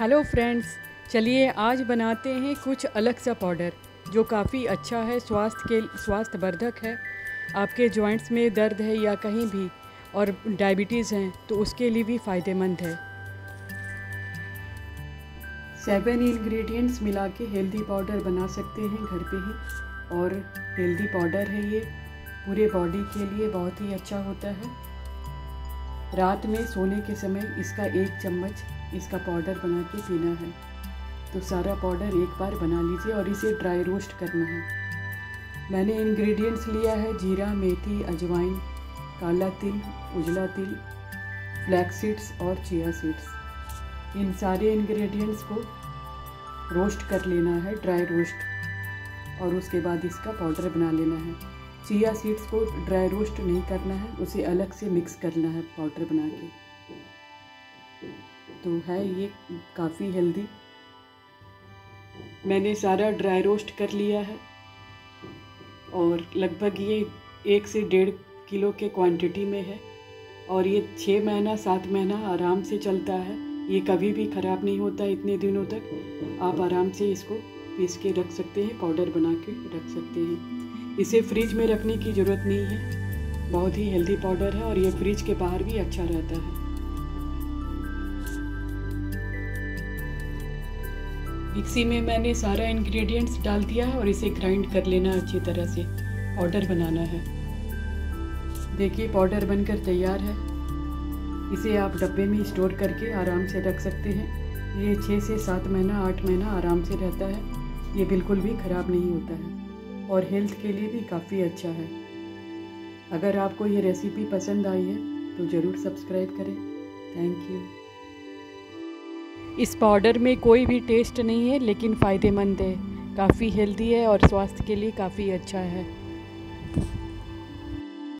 Hello friends, चलिए आज बनाते हैं कुछ अलग सा पाउडर, जो काफ़ी अच्छा है, स्वास्थ्य के स्वास्थ्य वर्धक है। आपके जॉइंट्स में दर्द है या कहीं भी, और डायबिटीज़ हैं तो उसके लिए भी फ़ायदेमंद है। सेवन इंग्रेडिएंट्स मिला के हेल्दी पाउडर बना सकते हैं घर पे ही, और हेल्दी पाउडर है ये, पूरे बॉडी के लिए बहुत ही अच्छा होता है। रात में सोने के समय इसका एक चम्मच इसका पाउडर बना के पीना है। तो सारा पाउडर एक बार बना लीजिए और इसे ड्राई रोस्ट करना है। मैंने इंग्रेडिएंट्स लिया है, जीरा, मेथी, अजवाइन, काला तिल, उजला तिल, फ्लैक्स सीड्स और चिया सीड्स। इन सारे इंग्रेडिएंट्स को रोस्ट कर लेना है, ड्राई रोस्ट, और उसके बाद इसका पाउडर बना लेना है। चिया सीड्स को ड्राई रोस्ट नहीं करना है, उसे अलग से मिक्स करना है पाउडर बना के। तो है ये काफ़ी हेल्दी। मैंने सारा ड्राई रोस्ट कर लिया है और लगभग ये एक से डेढ़ किलो के क्वांटिटी में है और ये छः महीना, सात महीना आराम से चलता है। ये कभी भी ख़राब नहीं होता इतने दिनों तक। आप आराम से इसको पीस के रख सकते हैं, पाउडर बना के रख सकते हैं। इसे फ्रिज में रखने की ज़रूरत नहीं है। बहुत ही हेल्दी पाउडर है और ये फ्रिज के बाहर भी अच्छा रहता है। मिक्सी में मैंने सारा इंग्रेडिएंट्स डाल दिया है और इसे ग्राइंड कर लेना अच्छी तरह से। पाउडर बनाना है। देखिए पाउडर बनकर तैयार है। इसे आप डब्बे में स्टोर करके आराम से रख सकते हैं। ये छः से सात महीना, आठ महीना आराम से रहता है। ये बिल्कुल भी ख़राब नहीं होता है। और हेल्थ के लिए भी काफ़ी अच्छा है। अगर आपको ये रेसिपी पसंद आई है तो ज़रूर सब्सक्राइब करें। थैंक यू इस पाउडर में कोई भी टेस्ट नहीं है, लेकिन फ़ायदेमंद है। काफ़ी हेल्दी है और स्वास्थ्य के लिए काफ़ी अच्छा है।